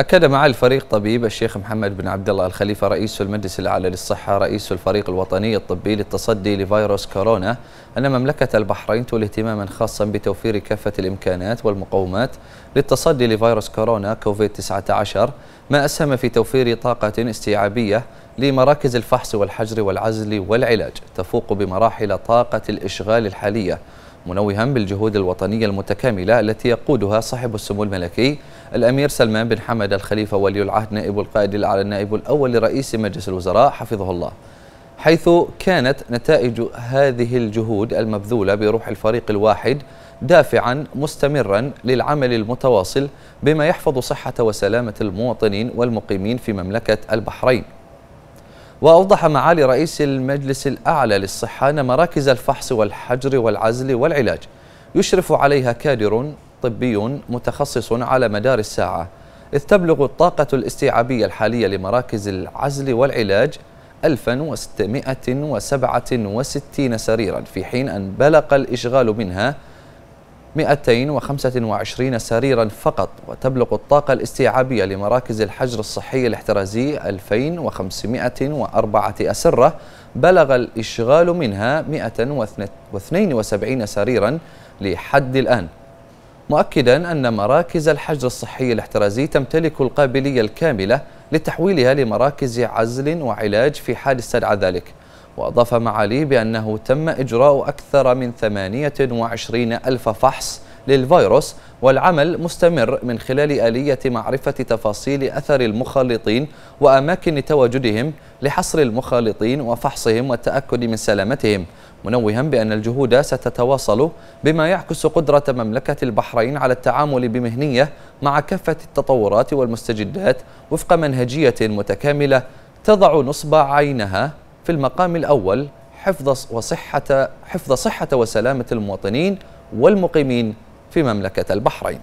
أكد مع الفريق طبيب الشيخ محمد بن عبد الله الخليفة رئيس المجلس الأعلى للصحة رئيس الفريق الوطني الطبي للتصدي لفيروس كورونا أن مملكة البحرين تولي اهتماما خاصا بتوفير كافة الإمكانات والمقومات للتصدي لفيروس كورونا كوفيد 19 ما أسهم في توفير طاقة استيعابية لمراكز الفحص والحجر والعزل والعلاج تفوق بمراحل طاقة الإشغال الحالية. منوها بالجهود الوطنية المتكاملة التي يقودها صاحب السمو الملكي الأمير سلمان بن حمد الخليفة ولي العهد نائب القائد الأعلى النائب الأول لرئيس مجلس الوزراء حفظه الله حيث كانت نتائج هذه الجهود المبذولة بروح الفريق الواحد دافعا مستمرا للعمل المتواصل بما يحفظ صحة وسلامة المواطنين والمقيمين في مملكة البحرين. وأوضح معالي رئيس المجلس الأعلى للصحة أن مراكز الفحص والحجر والعزل والعلاج يشرف عليها كادر طبي متخصص على مدار الساعة إذ تبلغ الطاقة الاستيعابية الحالية لمراكز العزل والعلاج 1667 سريرا في حين أن بلغ الإشغال منها 225 سريرا فقط وتبلغ الطاقة الاستيعابية لمراكز الحجر الصحي الاحترازي 2504 أسرة. بلغ الإشغال منها 172 سريرا لحد الآن. مؤكدا أن مراكز الحجر الصحي الاحترازي تمتلك القابلية الكاملة لتحويلها لمراكز عزل وعلاج في حال استدعى ذلك. وأضاف معالي بأنه تم إجراء أكثر من 28 ألف فحص للفيروس والعمل مستمر من خلال آلية معرفة تفاصيل أثر المخالطين وأماكن تواجدهم لحصر المخالطين وفحصهم والتأكد من سلامتهم منوها بأن الجهود ستتواصل بما يعكس قدرة مملكة البحرين على التعامل بمهنية مع كافة التطورات والمستجدات وفق منهجية متكاملة تضع نصب عينها في المقام الأول حفظ وصحة حفظ صحة وسلامة المواطنين والمقيمين في مملكة البحرين.